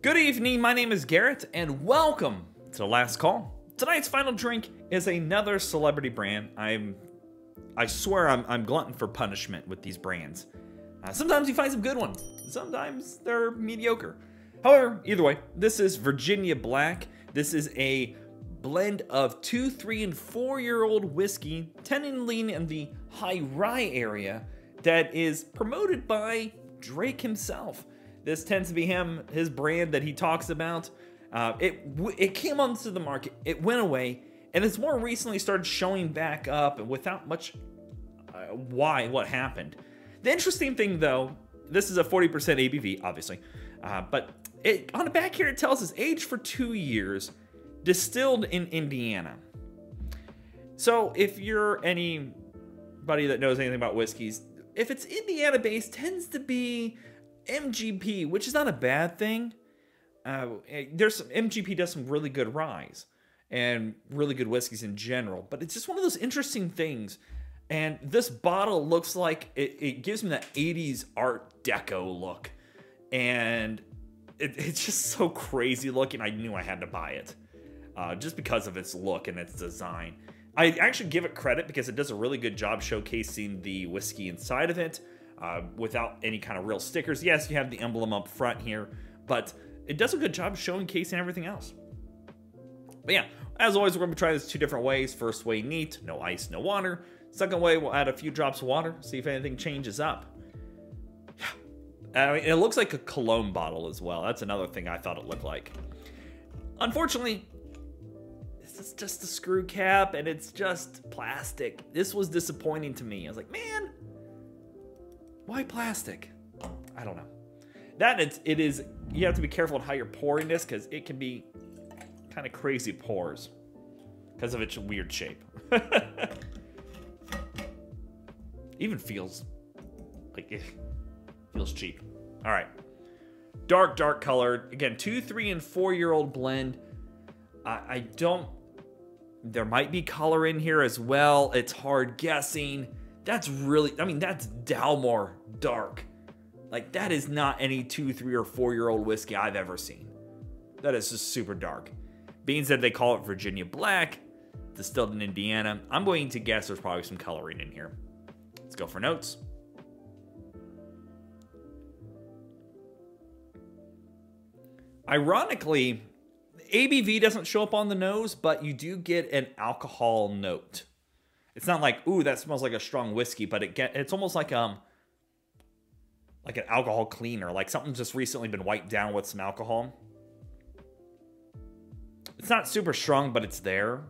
Good evening, my name is Garrett, and welcome to the last call. Tonight's final drink is another celebrity brand. I'm, I swear, I'm, I'm glutton for punishment with these brands. Uh, sometimes you find some good ones. Sometimes they're mediocre. However, either way, this is Virginia Black. This is a blend of two, three, and four year old whiskey, tending lean in the high rye area, that is promoted by Drake himself. This tends to be him, his brand that he talks about. Uh, it it came onto the market, it went away, and it's more recently started showing back up and without much uh, why what happened. The interesting thing though, this is a 40% ABV, obviously, uh, but it on the back here it tells us aged for two years, distilled in Indiana. So if you're anybody that knows anything about whiskeys, if it's Indiana based, tends to be MGP, which is not a bad thing. Uh, there's some MGP does some really good ryes and really good whiskeys in general, but it's just one of those interesting things. And this bottle looks like it, it gives me that 80s Art Deco look, and it, it's just so crazy looking. I knew I had to buy it uh, just because of its look and its design. I actually give it credit because it does a really good job showcasing the whiskey inside of it uh, without any kind of real stickers. Yes, you have the emblem up front here, but it does a good job showcasing everything else. But yeah, as always, we're going to try this two different ways. First way, neat, no ice, no water. Second way, we'll add a few drops of water, see if anything changes up. I mean, it looks like a cologne bottle as well. That's another thing I thought it looked like. Unfortunately, this is just a screw cap and it's just plastic. This was disappointing to me. I was like, man, why plastic? I don't know. That it's, it is, you have to be careful on how you're pouring this because it can be kind of crazy pours because of its weird shape. Even feels like it feels cheap. All right. Dark, dark colored. Again, two, three, and four year old blend. I, I don't, there might be color in here as well. It's hard guessing. That's really, I mean, that's Dalmore dark. Like, that is not any two, three, or four year old whiskey I've ever seen. That is just super dark. Being said, they call it Virginia Black, distilled in Indiana. I'm going to guess there's probably some coloring in here. Let's go for notes. Ironically, ABV doesn't show up on the nose, but you do get an alcohol note. It's not like, ooh, that smells like a strong whiskey, but it get it's almost like um like an alcohol cleaner, like something just recently been wiped down with some alcohol. It's not super strong, but it's there.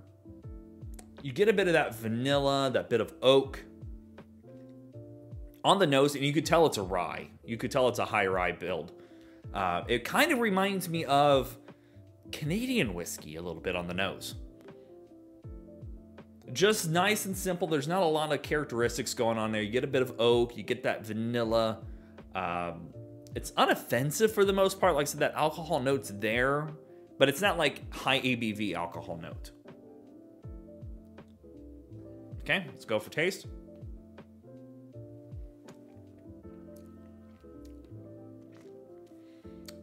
You get a bit of that vanilla, that bit of oak on the nose, and you could tell it's a rye. You could tell it's a high rye build. Uh, it kind of reminds me of Canadian whiskey a little bit on the nose. Just nice and simple. There's not a lot of characteristics going on there. You get a bit of oak, you get that vanilla. Um, it's unoffensive for the most part. Like I said, that alcohol note's there, but it's not like high ABV alcohol note. Okay, let's go for taste.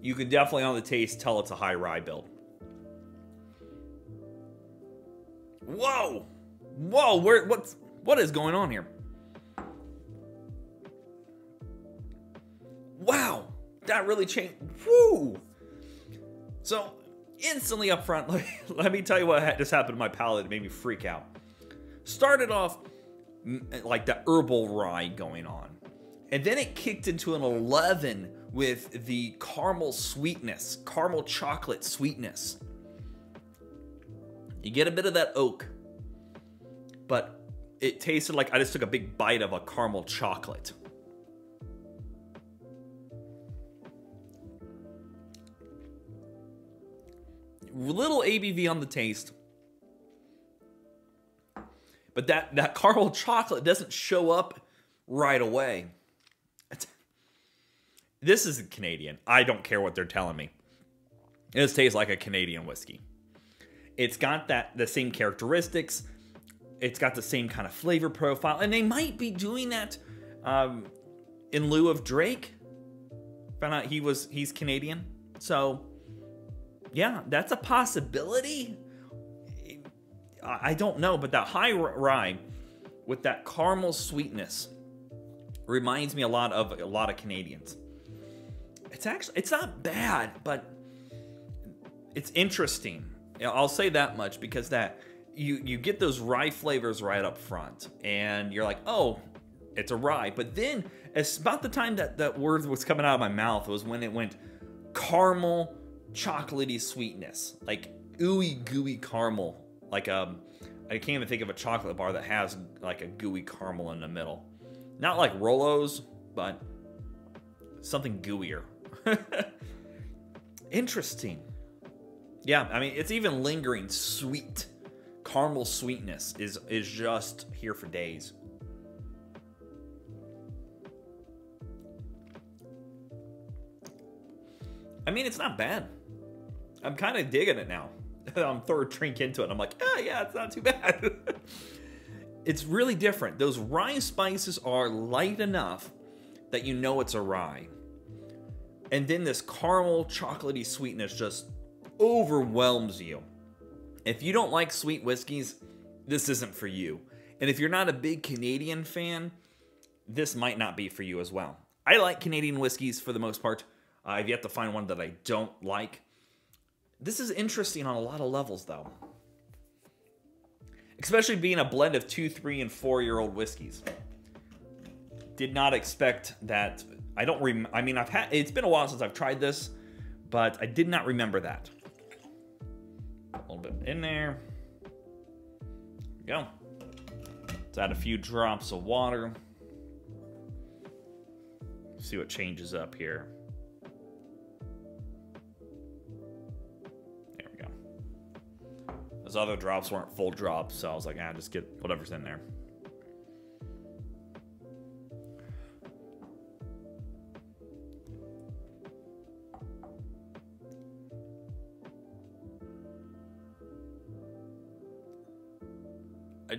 You can definitely on the taste tell it's a high rye build. Whoa! Whoa, where what's what is going on here? Wow, that really changed. Woo! So instantly up front, let me, let me tell you what just happened to my palate. It made me freak out. Started off like the herbal rye going on, and then it kicked into an 11 with the caramel sweetness, caramel chocolate sweetness. You get a bit of that oak, but it tasted like I just took a big bite of a caramel chocolate. Little ABV on the taste. But that, that caramel chocolate doesn't show up right away. It's, this is a Canadian. I don't care what they're telling me. It just tastes like a Canadian whiskey. It's got that the same characteristics. It's got the same kind of flavor profile, and they might be doing that um, in lieu of Drake. Found out he was he's Canadian, so yeah, that's a possibility. I don't know, but that high rye with that caramel sweetness reminds me a lot of a lot of Canadians. It's actually it's not bad, but it's interesting. I'll say that much because that you you get those rye flavors right up front, and you're like, oh, it's a rye. But then, it's about the time that that word was coming out of my mouth was when it went caramel, chocolatey sweetness, like ooey gooey caramel, like um. I can't even think of a chocolate bar that has like a gooey caramel in the middle. Not like Rolos, but something gooier. Interesting. Yeah, I mean, it's even lingering sweet. Caramel sweetness is is just here for days. I mean, it's not bad. I'm kind of digging it now. I'm third drink into it. I'm like, oh yeah, it's not too bad. it's really different. Those rye spices are light enough that you know it's a rye. And then this caramel chocolatey sweetness just overwhelms you. If you don't like sweet whiskeys, this isn't for you. And if you're not a big Canadian fan, this might not be for you as well. I like Canadian whiskeys for the most part. I've yet to find one that I don't like. This is interesting on a lot of levels, though. Especially being a blend of two, three, and four year old whiskeys. Did not expect that. I don't rem. I mean, I've had. It's been a while since I've tried this, but I did not remember that. Bit in there. there go. Let's add a few drops of water. See what changes up here. There we go. Those other drops weren't full drops, so I was like, ah, just get whatever's in there.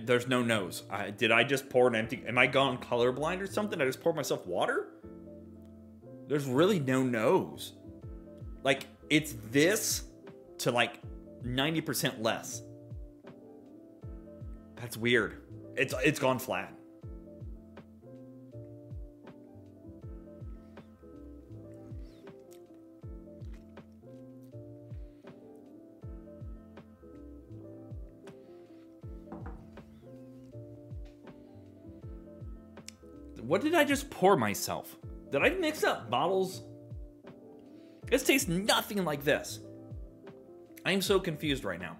There's no nose. I, did I just pour an empty? Am I gone colorblind or something? I just poured myself water? There's really no nose. Like, it's this to like 90% less. That's weird. It's it's gone flat. What did I just pour myself? Did I mix up bottles? This tastes nothing like this. I am so confused right now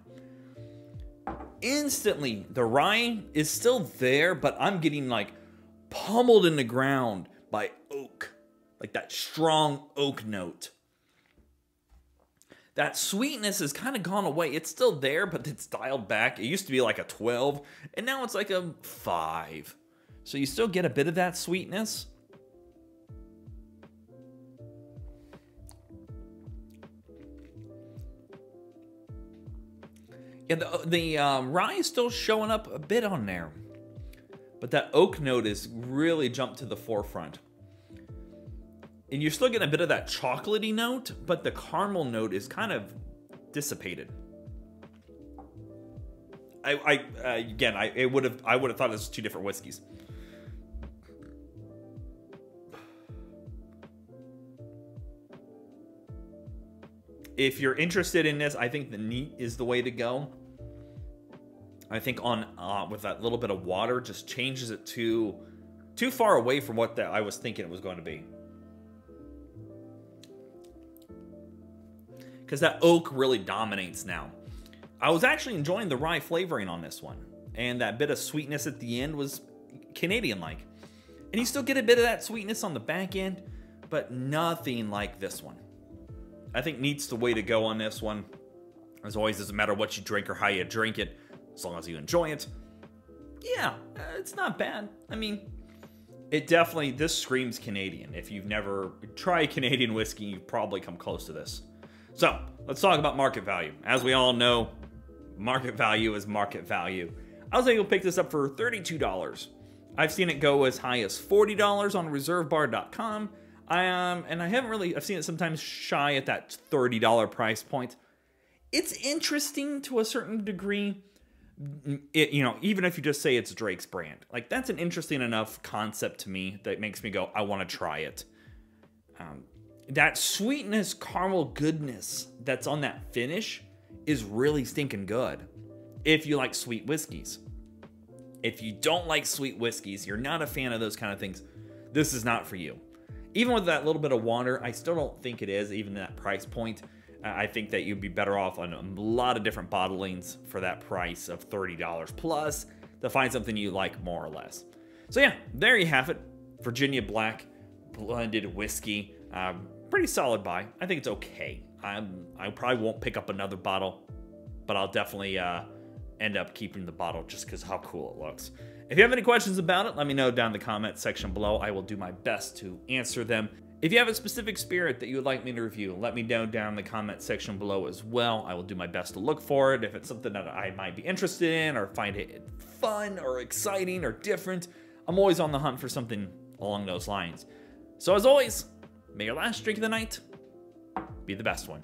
instantly the rye is still there, but I'm getting like pummeled in the ground by oak, like that strong oak note. That sweetness has kind of gone away. It's still there, but it's dialed back. It used to be like a 12, and now it's like a 5. So you still get a bit of that sweetness, Yeah, the, the um, rye is still showing up a bit on there. But that oak note is really jumped to the forefront. And you're still getting a bit of that chocolatey note, but the caramel note is kind of dissipated. I, I uh, again, I would have, I would have thought this was two different whiskeys. If you're interested in this, I think the neat is the way to go. I think on uh, with that little bit of water just changes it to too far away from what that I was thinking it was going to be. Because that oak really dominates now. I was actually enjoying the rye flavoring on this one, and that bit of sweetness at the end was Canadian-like. And you still get a bit of that sweetness on the back end, but nothing like this one. I think neat's the way to go on this one. As always, doesn't matter what you drink or how you drink it, as long as you enjoy it. Yeah, uh, it's not bad. I mean, it definitely, this screams Canadian. If you've never tried Canadian whiskey, you've probably come close to this. So, let's talk about market value. As we all know, market value is market value. I was able to pick this up for $32. I've seen it go as high as $40 on reservebar.com. I um and I haven't really I've seen it sometimes shy at that $30 price point. it's interesting to a certain degree. It, you know, even if you just say it's Drake's brand, like that's an interesting enough concept to me that makes me go, I want to try it. Um, that sweetness, caramel goodness that's on that finish is really stinking good. If you like sweet whiskeys, if you don't like sweet whiskeys, you're not a fan of those kind of things, this is not for you. Even with that little bit of water, I still don't think it is, even that price point. I think that you'd be better off on a lot of different bottlings for that price of $30 plus to find something you like more or less. So yeah, there you have it. Virginia Black blended whiskey. Um, pretty solid buy. I think it's okay. I'm, I probably won't pick up another bottle, but I'll definitely uh, end up keeping the bottle just because how cool it looks. If you have any questions about it, let me know down in the comment section below. I will do my best to answer them. If you have a specific spirit that you would like me to review, let me know down in the comment section below as well. I will do my best to look for it. If it's something that I might be interested in or find it fun or exciting or different, I'm always on the hunt for something along those lines. So as always, may your last drink of the night be the best one.